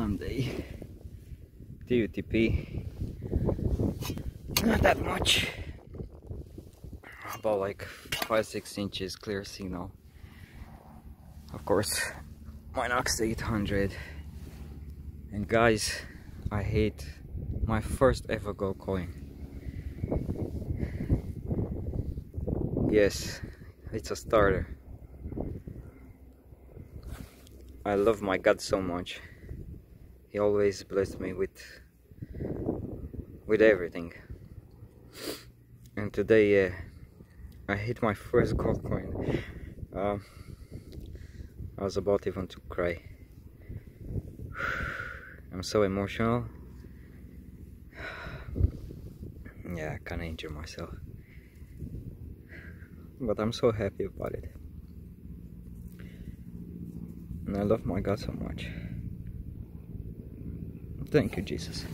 Sunday. TUTP. Not that much. About like 5-6 inches clear signal. Of course, Minox 800. And guys, I hate my first ever gold coin. Yes, it's a stater. I love my God so much. He always blessed me with with everything. And today, uh, I hit my first gold coin. Um, I was about even to cry. I'm so emotional. Yeah, I kinda injured myself. But I'm so happy about it. And I love my God so much. Thank you, Jesus.